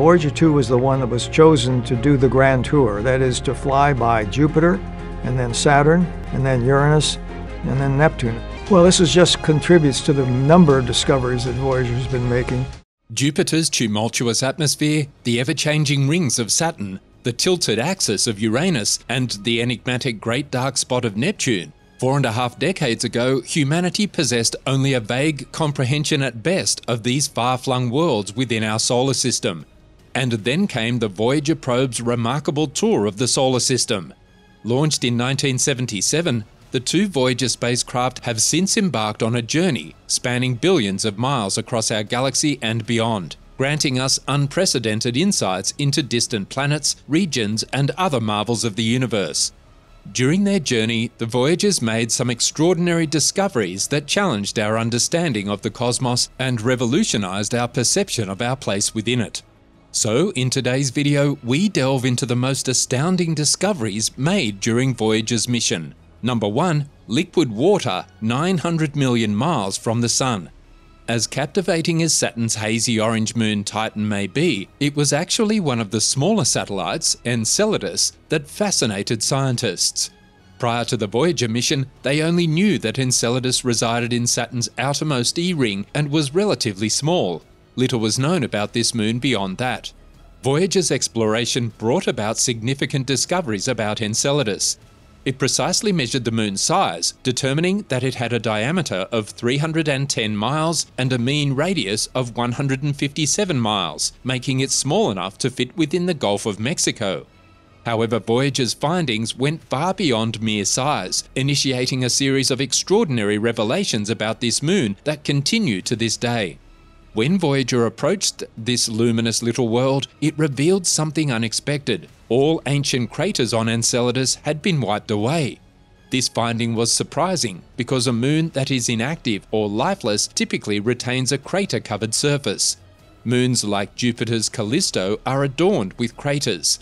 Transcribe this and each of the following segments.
Voyager 2 was the one that was chosen to do the grand tour, that is, to fly by Jupiter, and then Saturn, and then Uranus, and then Neptune. Well, this is just contributes to the number of discoveries that Voyager's been making. Jupiter's tumultuous atmosphere, the ever changing rings of Saturn, the tilted axis of Uranus, and the enigmatic great dark spot of Neptune. Four and a half decades ago, humanity possessed only a vague comprehension at best of these far flung worlds within our solar system. And then came the Voyager probe's remarkable tour of the solar system. Launched in 1977, the two Voyager spacecraft have since embarked on a journey spanning billions of miles across our galaxy and beyond, granting us unprecedented insights into distant planets, regions, and other marvels of the universe. During their journey, the Voyagers made some extraordinary discoveries that challenged our understanding of the cosmos and revolutionized our perception of our place within it. So, in today's video, we delve into the most astounding discoveries made during Voyager's mission. Number 1. Liquid water 900 million miles from the Sun. As captivating as Saturn's hazy orange moon Titan may be, it was actually one of the smaller satellites, Enceladus, that fascinated scientists. Prior to the Voyager mission, they only knew that Enceladus resided in Saturn's outermost E ring and was relatively small. Little was known about this moon beyond that. Voyager's exploration brought about significant discoveries about Enceladus, it precisely measured the moon's size, determining that it had a diameter of 310 miles and a mean radius of 157 miles, making it small enough to fit within the Gulf of Mexico. However, Voyager's findings went far beyond mere size, initiating a series of extraordinary revelations about this moon that continue to this day. When Voyager approached this luminous little world, it revealed something unexpected. All ancient craters on Enceladus had been wiped away. This finding was surprising because a moon that is inactive or lifeless typically retains a crater covered surface. Moons like Jupiter's Callisto are adorned with craters.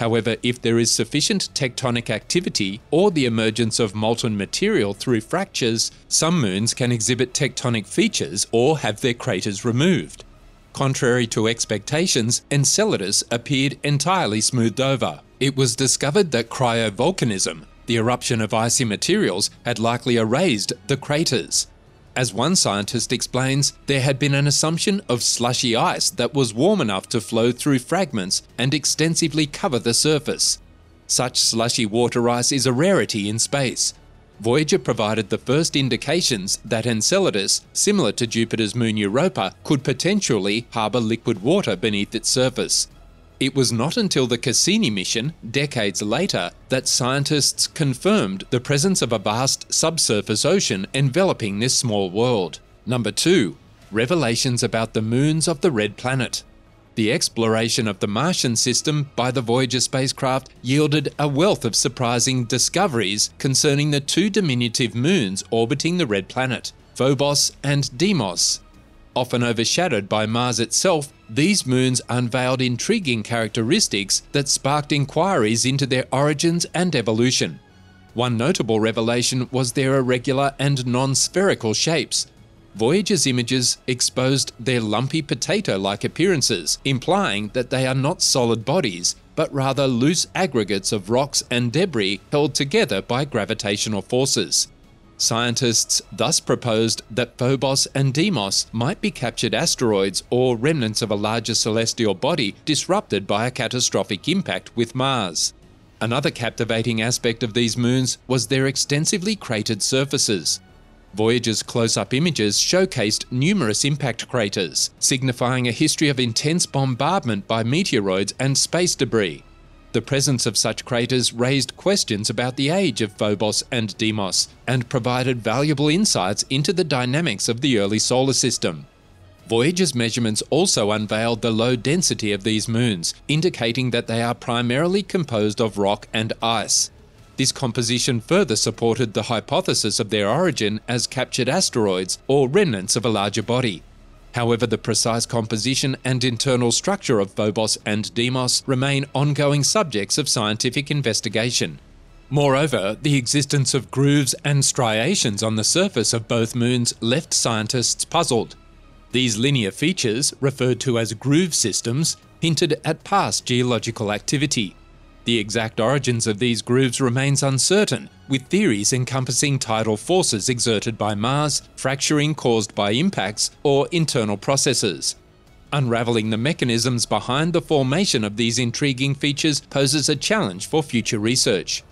However, if there is sufficient tectonic activity or the emergence of molten material through fractures, some moons can exhibit tectonic features or have their craters removed. Contrary to expectations, Enceladus appeared entirely smoothed over. It was discovered that cryovolcanism, the eruption of icy materials, had likely erased the craters. As one scientist explains, there had been an assumption of slushy ice that was warm enough to flow through fragments and extensively cover the surface. Such slushy water ice is a rarity in space. Voyager provided the first indications that Enceladus, similar to Jupiter's moon Europa, could potentially harbour liquid water beneath its surface. It was not until the Cassini mission, decades later, that scientists confirmed the presence of a vast subsurface ocean enveloping this small world. Number 2. Revelations about the moons of the Red Planet. The exploration of the Martian system by the Voyager spacecraft yielded a wealth of surprising discoveries concerning the two diminutive moons orbiting the Red Planet, Phobos and Deimos. Often overshadowed by Mars itself, these moons unveiled intriguing characteristics that sparked inquiries into their origins and evolution. One notable revelation was their irregular and non spherical shapes. Voyager's images exposed their lumpy potato like appearances, implying that they are not solid bodies, but rather loose aggregates of rocks and debris held together by gravitational forces. Scientists thus proposed that Phobos and Deimos might be captured asteroids or remnants of a larger celestial body disrupted by a catastrophic impact with Mars. Another captivating aspect of these moons was their extensively cratered surfaces. Voyager's close up images showcased numerous impact craters, signifying a history of intense bombardment by meteoroids and space debris. The presence of such craters raised questions about the age of Phobos and Deimos and provided valuable insights into the dynamics of the early solar system. Voyager's measurements also unveiled the low density of these moons, indicating that they are primarily composed of rock and ice. This composition further supported the hypothesis of their origin as captured asteroids or remnants of a larger body. However, the precise composition and internal structure of Phobos and Deimos remain ongoing subjects of scientific investigation. Moreover, the existence of grooves and striations on the surface of both moons left scientists puzzled. These linear features, referred to as groove systems, hinted at past geological activity. The exact origins of these grooves remains uncertain, with theories encompassing tidal forces exerted by Mars, fracturing caused by impacts, or internal processes. Unravelling the mechanisms behind the formation of these intriguing features poses a challenge for future research.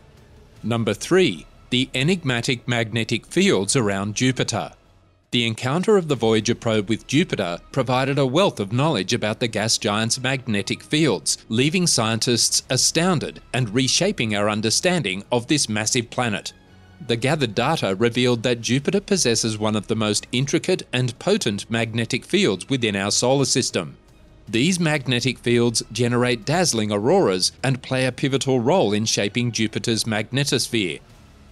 Number 3. The enigmatic magnetic fields around Jupiter. The encounter of the Voyager probe with Jupiter provided a wealth of knowledge about the gas giant's magnetic fields, leaving scientists astounded and reshaping our understanding of this massive planet. The gathered data revealed that Jupiter possesses one of the most intricate and potent magnetic fields within our solar system. These magnetic fields generate dazzling auroras and play a pivotal role in shaping Jupiter's magnetosphere,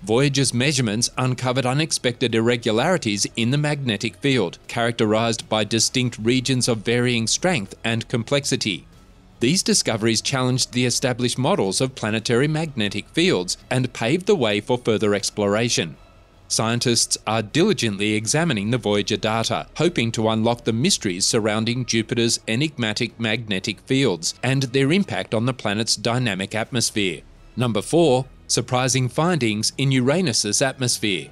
Voyager's measurements uncovered unexpected irregularities in the magnetic field, characterized by distinct regions of varying strength and complexity. These discoveries challenged the established models of planetary magnetic fields and paved the way for further exploration. Scientists are diligently examining the Voyager data, hoping to unlock the mysteries surrounding Jupiter's enigmatic magnetic fields and their impact on the planet's dynamic atmosphere. Number 4 surprising findings in Uranus's atmosphere.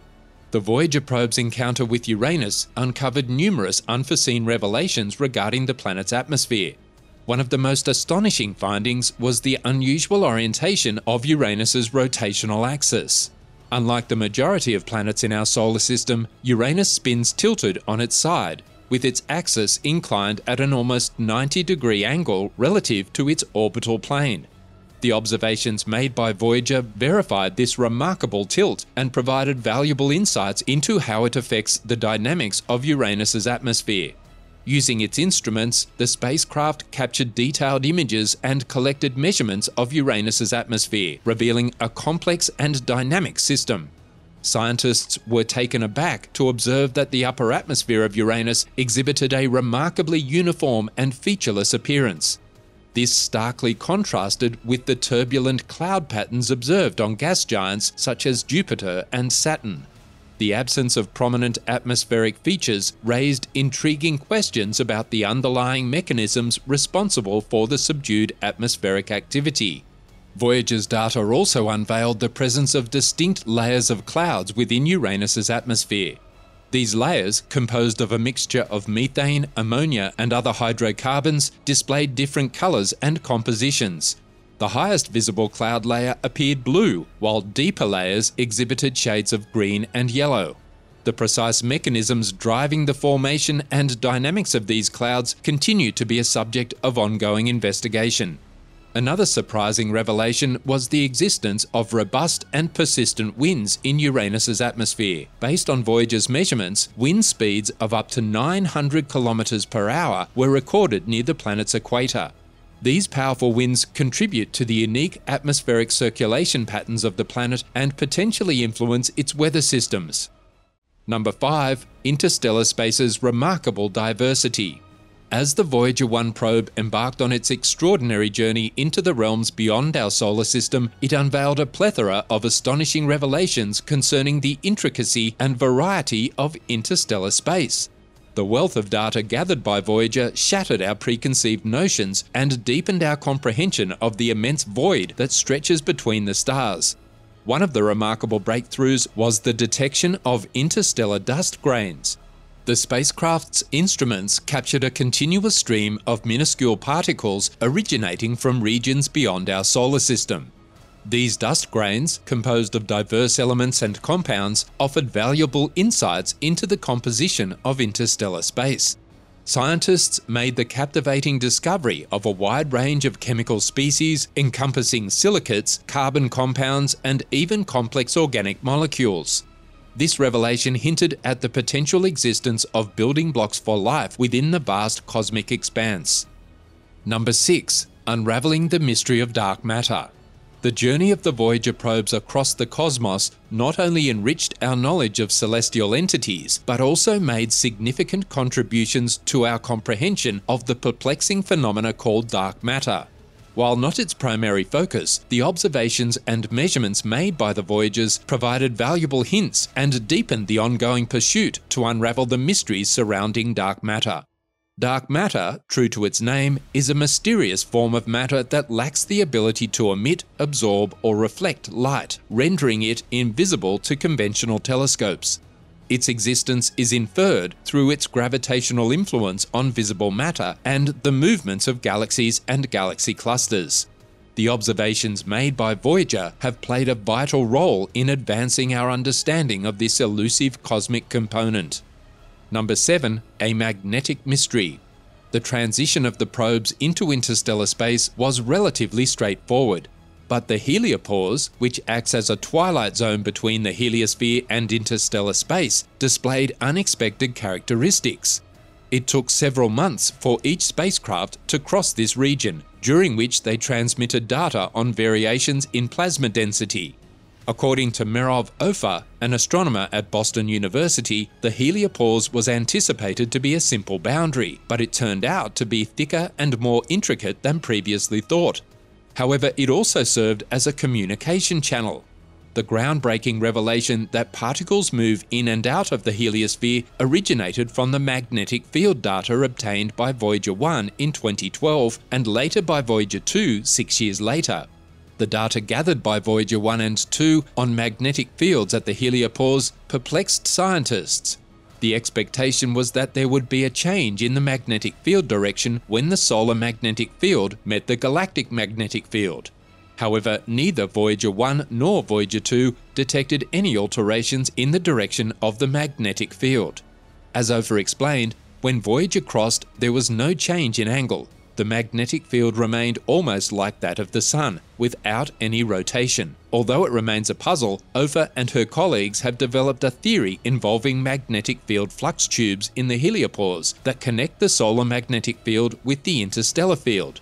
The Voyager probe's encounter with Uranus uncovered numerous unforeseen revelations regarding the planet's atmosphere. One of the most astonishing findings was the unusual orientation of Uranus's rotational axis. Unlike the majority of planets in our solar system, Uranus spins tilted on its side, with its axis inclined at an almost 90 degree angle relative to its orbital plane. The observations made by Voyager verified this remarkable tilt and provided valuable insights into how it affects the dynamics of Uranus's atmosphere. Using its instruments, the spacecraft captured detailed images and collected measurements of Uranus's atmosphere, revealing a complex and dynamic system. Scientists were taken aback to observe that the upper atmosphere of Uranus exhibited a remarkably uniform and featureless appearance. This starkly contrasted with the turbulent cloud patterns observed on gas giants such as Jupiter and Saturn. The absence of prominent atmospheric features raised intriguing questions about the underlying mechanisms responsible for the subdued atmospheric activity. Voyager's data also unveiled the presence of distinct layers of clouds within Uranus's atmosphere, these layers, composed of a mixture of methane, ammonia, and other hydrocarbons, displayed different colours and compositions. The highest visible cloud layer appeared blue, while deeper layers exhibited shades of green and yellow. The precise mechanisms driving the formation and dynamics of these clouds continue to be a subject of ongoing investigation. Another surprising revelation was the existence of robust and persistent winds in Uranus's atmosphere. Based on Voyager's measurements, wind speeds of up to 900 km per hour were recorded near the planet's equator. These powerful winds contribute to the unique atmospheric circulation patterns of the planet and potentially influence its weather systems. Number 5. Interstellar space's remarkable diversity. As the Voyager 1 probe embarked on its extraordinary journey into the realms beyond our solar system, it unveiled a plethora of astonishing revelations concerning the intricacy and variety of interstellar space. The wealth of data gathered by Voyager shattered our preconceived notions and deepened our comprehension of the immense void that stretches between the stars. One of the remarkable breakthroughs was the detection of interstellar dust grains. The spacecraft's instruments captured a continuous stream of minuscule particles originating from regions beyond our solar system. These dust grains, composed of diverse elements and compounds, offered valuable insights into the composition of interstellar space. Scientists made the captivating discovery of a wide range of chemical species encompassing silicates, carbon compounds, and even complex organic molecules. This revelation hinted at the potential existence of building blocks for life within the vast cosmic expanse. Number 6. Unraveling the mystery of dark matter. The journey of the Voyager probes across the cosmos not only enriched our knowledge of celestial entities, but also made significant contributions to our comprehension of the perplexing phenomena called dark matter. While not its primary focus, the observations and measurements made by the Voyagers provided valuable hints and deepened the ongoing pursuit to unravel the mysteries surrounding dark matter. Dark matter, true to its name, is a mysterious form of matter that lacks the ability to emit, absorb, or reflect light, rendering it invisible to conventional telescopes. Its existence is inferred through its gravitational influence on visible matter and the movements of galaxies and galaxy clusters. The observations made by Voyager have played a vital role in advancing our understanding of this elusive cosmic component. Number 7. A magnetic mystery. The transition of the probes into interstellar space was relatively straightforward, but the heliopause, which acts as a twilight zone between the heliosphere and interstellar space, displayed unexpected characteristics. It took several months for each spacecraft to cross this region, during which they transmitted data on variations in plasma density. According to Merav Opher, an astronomer at Boston University, the heliopause was anticipated to be a simple boundary, but it turned out to be thicker and more intricate than previously thought. However, it also served as a communication channel. The groundbreaking revelation that particles move in and out of the heliosphere originated from the magnetic field data obtained by Voyager 1 in 2012 and later by Voyager 2 six years later. The data gathered by Voyager 1 and 2 on magnetic fields at the heliopause perplexed scientists. The expectation was that there would be a change in the magnetic field direction when the solar magnetic field met the galactic magnetic field. However, neither Voyager 1 nor Voyager 2 detected any alterations in the direction of the magnetic field. As Opher explained, when Voyager crossed, there was no change in angle, the magnetic field remained almost like that of the Sun, without any rotation. Although it remains a puzzle, Opher and her colleagues have developed a theory involving magnetic field flux tubes in the heliopause that connect the solar magnetic field with the interstellar field.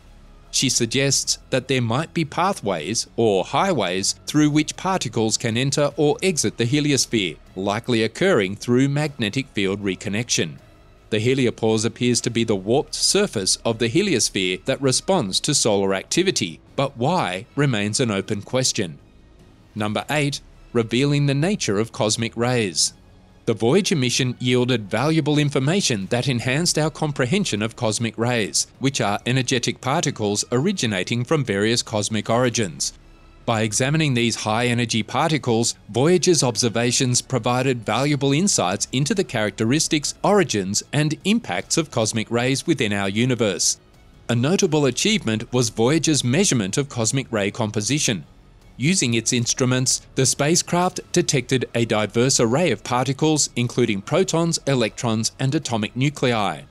She suggests that there might be pathways, or highways, through which particles can enter or exit the heliosphere, likely occurring through magnetic field reconnection. The heliopause appears to be the warped surface of the heliosphere that responds to solar activity, but why remains an open question. Number 8. Revealing the nature of cosmic rays. The Voyager mission yielded valuable information that enhanced our comprehension of cosmic rays, which are energetic particles originating from various cosmic origins. By examining these high energy particles, Voyager's observations provided valuable insights into the characteristics, origins, and impacts of cosmic rays within our universe. A notable achievement was Voyager's measurement of cosmic ray composition. Using its instruments, the spacecraft detected a diverse array of particles, including protons, electrons, and atomic nuclei.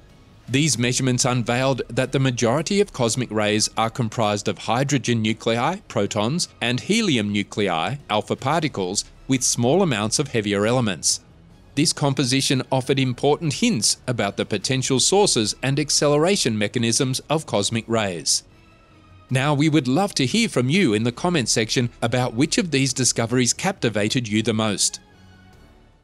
These measurements unveiled that the majority of cosmic rays are comprised of hydrogen nuclei, protons, and helium nuclei, alpha particles, with small amounts of heavier elements. This composition offered important hints about the potential sources and acceleration mechanisms of cosmic rays. Now, we would love to hear from you in the comments section about which of these discoveries captivated you the most.